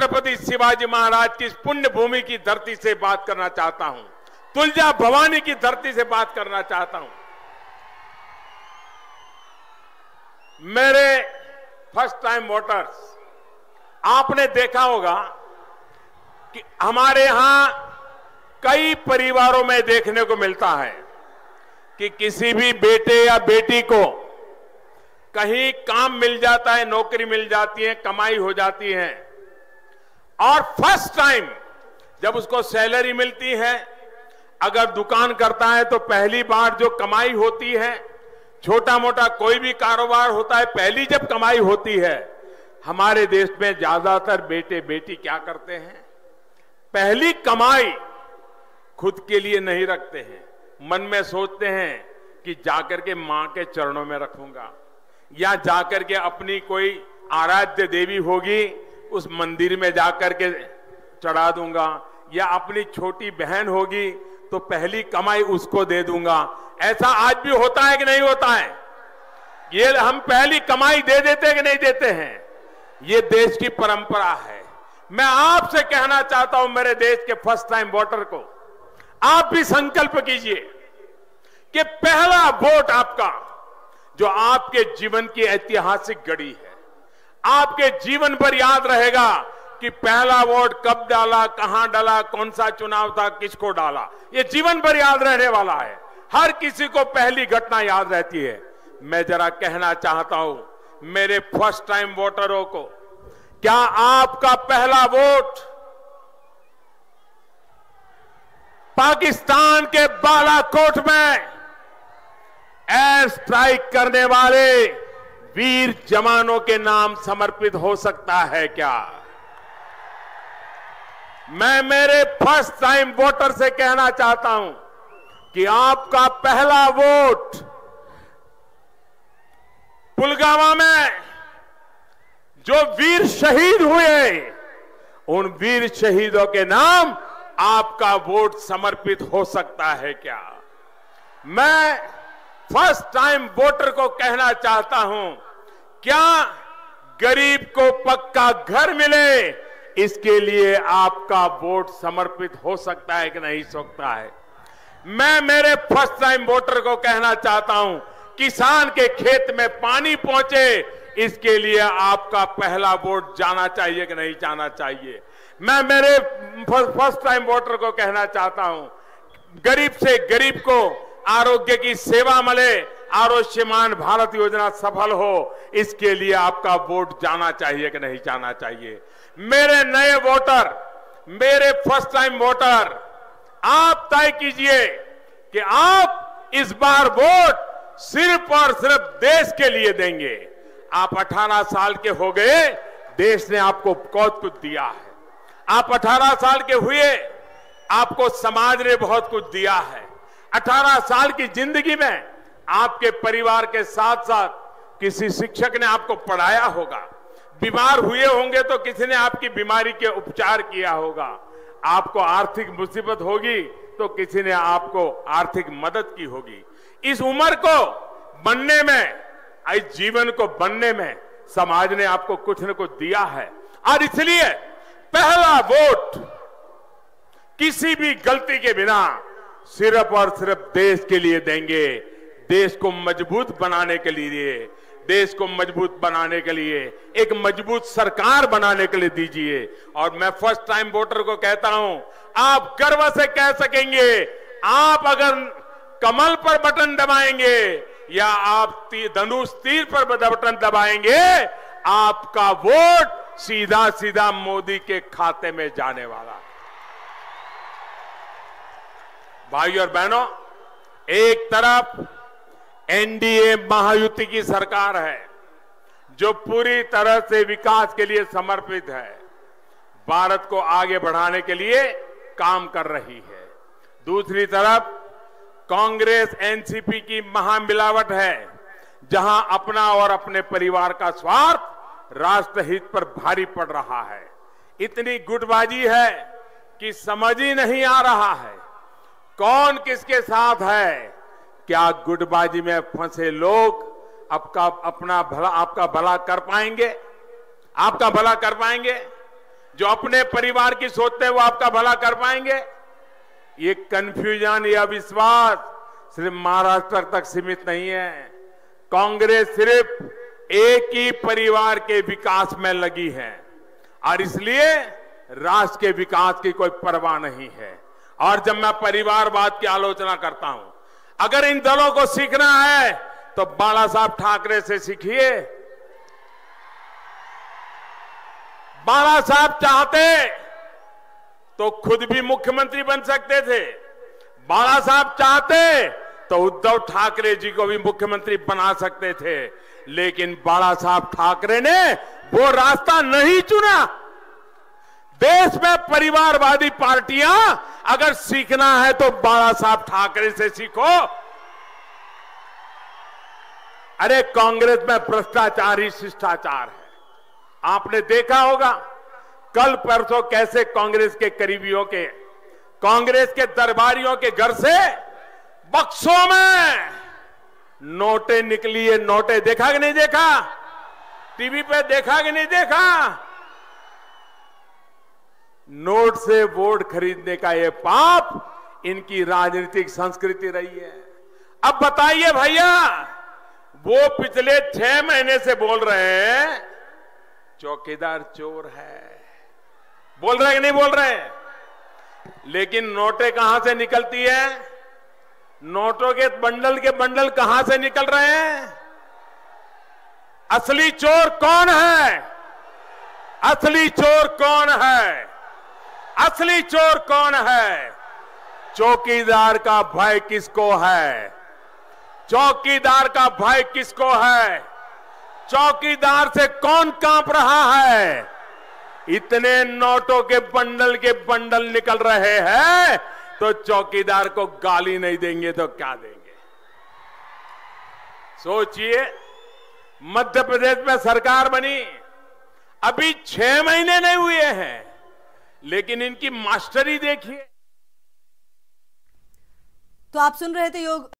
छत्रपति शिवाजी महाराज की पुण्य भूमि की धरती से बात करना चाहता हूँ। तुलजा भवानी की धरती से बात करना चाहता हूँ। मेरे फ़र्स्ट टाइम वोटर्स आपने देखा होगा कि हमारे यहाँ कई परिवारों में देखने को मिलता है कि किसी भी बेटे या बेटी को कहीं काम मिल जाता है, नौकरी मिल जाती है, कमाई हो जाती है। और फ़र्स्ट टाइम जब उसको सैलरी मिलती है, अगर दुकान करता है तो पहली बार जो कमाई होती है छोटा मोटा कोई भी कारोबार होता है, पहली जब कमाई होती है, हमारे देश में ज़्यादातर बेटे बेटी क्या करते हैं? पहली कमाई खुद के लिए नहीं रखते हैं। मन में सोचते हैं कि जाकर के माँ के चरणों में रखूँगा, या जाकर के अपनी कोई आराध्य देवी होगी उस मंदिर में जाकर के चढ़ा दूँगा, या अपनी छोटी बहन होगी तो पहली कमाई उसको दे दूँगा। ऐसा आज भी होता है कि नहीं होता है? ये हम पहली कमाई दे देते हैं कि नहीं देते हैं? ये देश की परंपरा है। मैं आपसे कहना चाहता हूँ, मेरे देश के फ़र्स्ट टाइम वोटर को, आप भी संकल्प कीजिए कि पहला वोट आपका, जो आपके जीवन की ऐतिहासिक घड़ी है। आपके जीवन पर याद रहेगा कि पहला वोट कब डाला, कहाँ डाला, कौन सा चुनाव था, किसको डाला। ये जीवन पर याद रहने वाला है। हर किसी को पहली घटना याद रहती है। मैं जरा कहना चाहता हूँ, मेरे फ़र्स्ट टाइम वोटरों को, क्या आपका पहला वोट पाकिस्तान के बालाकोट में एयर स्ट्राइक करने वाले वीर जवानों के नाम समर्पित हो सकता है क्या? मैं मेरे फ़र्स्ट टाइम वोटर से कहना चाहता हूँ कि आपका पहला वोट पुलगामा में जो वीर शहीद हुए, उन वीर शहीदों के नाम आपका वोट समर्पित हो सकता है क्या? मैं फ़र्स्ट टाइम वोटर को कहना चाहता हूँ, क्या गरीब को पक्का घर मिले? इसके लिए आपका वोट समर्पित हो सकता है कि नहीं सकता है। मैं मेरे फ़र्स्ट टाइम वोटर को कहना चाहता हूँ, किसान के खेत में पानी पहुँचे, इसके लिए आपका पहला वोट जाना चाहिए कि नहीं जाना चाहिए। मैं मेरे फ़र्स्ट टाइम वोटर को कहना चाहता हूँ, गरीब से गरीब को आरोग्य की सेवा मिले आरोग्यमान भारत योजना सफल हो, इसके लिए आपका वोट जाना चाहिए कि नहीं जाना चाहिए? मेरे नए वोटर, मेरे फ़र्स्ट टाइम वोटर आप तय कीजिए कि आप इस बार वोट सिर्फ़ और सिर्फ़ देश के लिए देंगे। आप 18 साल के हो गए, देश ने आपको बहुत कुछ दिया है। आप 18 साल के हुए, आपको समाज ने बहुत कुछ दिया है। 18 साल की ज़िंदगी में आपके परिवार के साथ साथ किसी शिक्षक ने आपको पढ़ाया होगा। बीमार हुए होंगे तो किसी ने आपकी बीमारी के उपचार किया होगा। आपको आर्थिक मुसीबत होगी तो किसी ने आपको आर्थिक मदद की होगी। इस उम्र को बनने में, इस जीवन को बनने में समाज ने आपको कुछ न कुछ दिया है। और इसलिए पहला वोट किसी भी गलती के बिना सिर्फ़ और सिर्फ़ देश के लिए देंगे। देश को मज़बूत बनाने के लिए देश को मज़बूत बनाने के लिए एक मज़बूत सरकार बनाने के लिए दीजिए। और मैं फ़र्स्ट टाइम वोटर को कहता हूँ आप गर्व से कह सकेंगे आप अगर कमल पर बटन दबाएँगे या आप ती, धनुष तीर पर बटन दबाएँगे आपका वोट सीधा सीधा मोदी के खाते में जाने वाला भाई और बहनों, एक तरफ़ एनडीए महायुति की सरकार है, जो पूरी तरह से विकास के लिए समर्पित है, भारत को आगे बढ़ाने के लिए काम कर रही है। दूसरी तरफ़ कांग्रेस एनसीपी की महामिलावट है, जहाँ अपना और अपने परिवार का स्वार्थ राष्ट्रहित पर भारी पड़ रहा है। इतनी गुटबाजी है कि समझ ही नहीं आ रहा है कौन किसके साथ है? क्या गुटबाजी में फंसे लोग आपका, अपना भला, आपका भला कर पाएँगे? आपका भला कर पाएँगे? जो अपने परिवार की सोचते हैं वो आपका भला कर पाएँगे? ये कंफ्यूजन या विश्वास सिर्फ़ महाराष्ट्र तक सीमित नहीं है। कांग्रेस सिर्फ़ एक ही परिवार के विकास में लगी है। और इसलिए राष्ट्र के विकास की कोई परवाह नहीं है। और जब मैं परिवारवाद की आलोचना करता हूँ, अगर इन दलों को सीखना है तो बाला साहब ठाकरे से सीखिए। बाला साहब चाहते तो खुद भी मुख्यमंत्री बन सकते थे। बाला साहब चाहते तो उद्धव ठाकरे जी को भी मुख्यमंत्री बना सकते थे। लेकिन बाला साहब ठाकरे ने वो रास्ता नहीं चुना। देश में परिवारवादी पार्टियाँ अगर सीखना है तो बाला साहब ठाकरे से सीखो। अरे, कांग्रेस में भ्रष्टाचार ही शिष्टाचार है। आपने देखा होगा, कल परसों कैसे कांग्रेस के करीबियों के, कांग्रेस के दरबारियों के घर से बक्सों में नोटे निकली है नोटे देखा कि नहीं देखा? टीवी पे देखा कि नहीं देखा? नोट से वोट खरीदने का ये पाप इनकी राजनीतिक संस्कृति रही है। अब बताइए भैया, वो पिछले छह महीने से बोल रहे हैं, चौकीदार चोर है। बोल रहे कि नहीं बोल रहे लेकिन नोटें कहाँ से निकलती है? नोटों के बंडल के बंडल कहाँ से निकल रहे हैं? असली चोर कौन है? असली चोर कौन है? असली चोर कौन है? चौकीदार का भय किसको है? चौकीदार का भय किसको है? चौकीदार से कौन काँप रहा है? इतने नोटों के बंडल के बंडल निकल रहे हैं तो चौकीदार को गाली नहीं देंगे तो क्या देंगे? सोचिए, मध्य प्रदेश में सरकार बनी, अभी छह महीने नहीं हुए हैं। लेकिन इनकी मास्टरी देखिए। तो आप सुन रहे थे योग